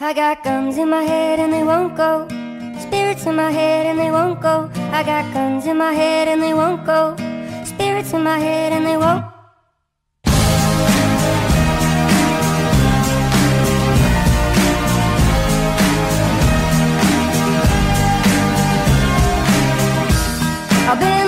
I got guns in my head and they won't go. Spirits in my head and they won't go. I got guns in my head and they won't go. Spirits in my head and they won't. I've been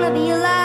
wanna be alive.